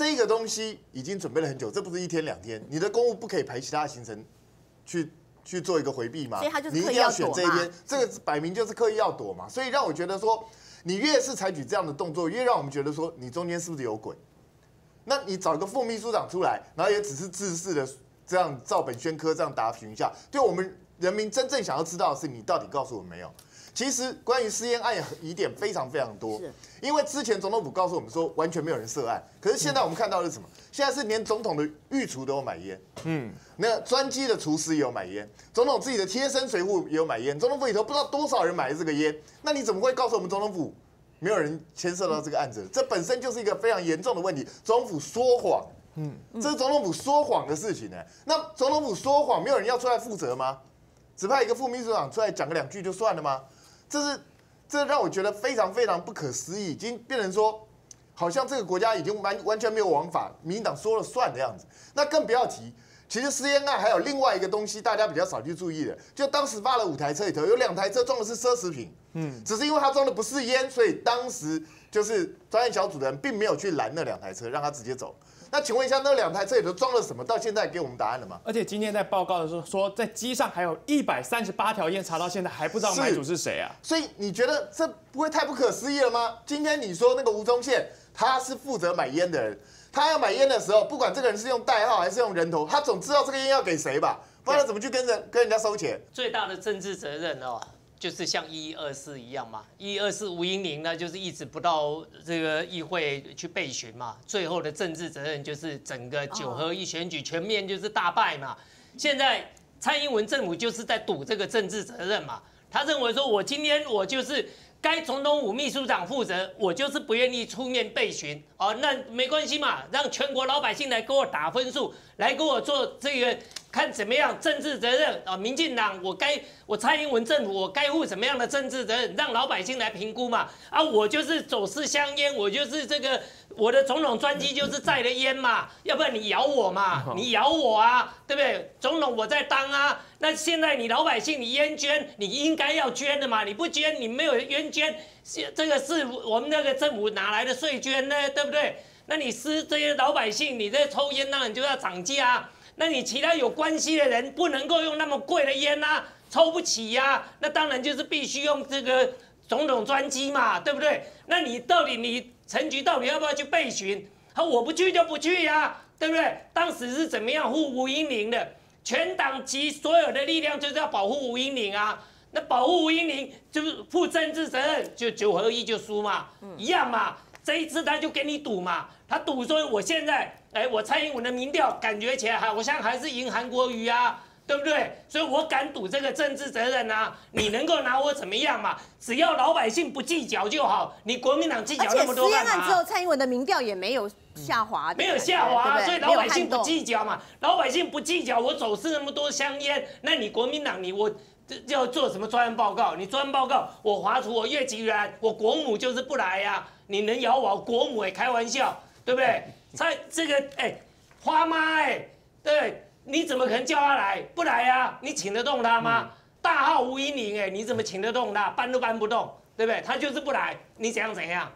这个东西已经准备了很久，这不是一天两天，你的公务不可以排其他行程去去做一个回避吗？所以他就是你一定要刻意要躲嘛选这一边，这个摆明就是刻意要躲嘛。所以让我觉得说，你越是采取这样的动作，越让我们觉得说你中间是不是有鬼？那你找一个副秘书长出来，然后也只是自私的这样照本宣科这样答询一下，对我们人民真正想要知道的是你到底告诉我们没有？其实关于私烟案疑点非常非常多，因为之前总统府告诉我们说完全没有人涉案，可是现在我们看到的是什么？现在是连总统的御厨都有买烟，嗯，那专机的厨师也有买烟，总统自己的贴身随扈也有买烟，总统府里头不知道多少人买了这个烟，那你怎么会告诉我们总统府没有人牵涉到这个案子？这本身就是一个非常严重的问题，总统府说谎。嗯，这是总统府说谎的事情呢。那总统府说谎，没有人要出来负责吗？只派一个副秘书长出来讲个两句就算了吗？这是这让我觉得非常非常不可思议，已经变成说，好像这个国家已经完完全没有王法，民进党说了算的样子。那更不要提，其实私烟案还有另外一个东西，大家比较少去注意的，就当时发了五台车里头，有两台车装的是奢侈品，嗯，只是因为它装的不是烟，所以当时就是专案小组的人并没有去拦那两台车，让他直接走。那请问一下，那两台车里头装了什么？到现在给我们答案了吗？而且今天在报告的时候说，在机上还有一百三十八条烟，查到现在还不知道买主是谁啊？所以你觉得这不会太不可思议了吗？今天你说那个吴宗宪他是负责买烟的人，他要买烟的时候，不管这个人是用代号还是用人头，他总知道这个烟要给谁吧？不然他怎么去跟人跟人家收钱？最大的政治责任哦，就是像一二四一样嘛，一二四吴英玲呢，就是一直不到这个议会去备询嘛，最后的政治责任就是整个九合一选举全面就是大败嘛。现在蔡英文政府就是在赌这个政治责任嘛，他认为说我今天我就是。该总统府秘书长负责，我就是不愿意出面备询哦，那没关系嘛，让全国老百姓来给我打分数，来给我做这个看怎么样政治责任啊？民进党我该我蔡英文政府我该负什么样的政治责任？让老百姓来评估嘛啊！我就是走私香烟，我就是这个我的总统专机就是载的烟嘛，要不然你咬我嘛，你咬我啊，对不对？总统我在当啊，那现在你老百姓你烟捐，你应该要捐的嘛，你不捐你没有烟捐，这个是我们那个政府哪来的税捐呢？对不对？那你私这些老百姓，你在抽烟，当然就要涨价。那你其他有关系的人不能够用那么贵的烟呐，抽不起呀。那当然就是必须用这个总统专机嘛，对不对？那你到底你陈局到底要不要去备询？他我不去就不去呀，对不对？当时是怎么样护吴英玲的？全党及所有的力量就是要保护吴英玲啊。那保护吴英玲就是负政治责任，就九合一就输嘛，一样嘛。这一次他就给你赌嘛，他赌说我现在，哎，我蔡英文的民调感觉起来好像还是赢韩国瑜啊，对不对？所以我敢赌这个政治责任啊，你能够拿我怎么样嘛？只要老百姓不计较就好，你国民党计较那么多干嘛？案之后，蔡英文的民调也没有下滑，没有下滑，所以老百姓不计较嘛，老百姓不计较，我走私那么多香烟，那你国民党你我。要做什么专案报告？你专案报告，我华除我越级员，我国母就是不来呀！你能咬我国母？哎，开玩笑，对不对？蔡这个哎，花妈哎，对，你怎么可能叫他来？不来呀？你请得动他吗？大号吴一宁哎，你怎么请得动他？搬都搬不动，对不对？他就是不来，你怎样怎样？